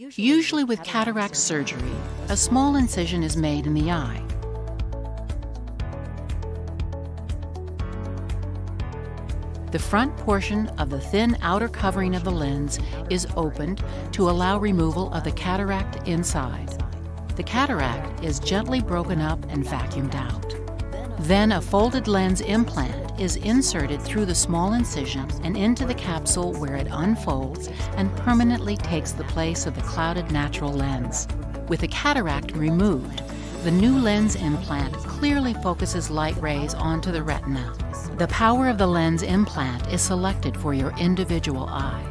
Usually with cataract surgery, a small incision is made in the eye. The front portion of the thin outer covering of the lens is opened to allow removal of the cataract inside. The cataract is gently broken up and vacuumed out. Then a folded lens implant is inserted through the small incision and into the capsule where it unfolds and permanently takes the place of the clouded natural lens. With the cataract removed, the new lens implant clearly focuses light rays onto the retina. The power of the lens implant is selected for your individual eye.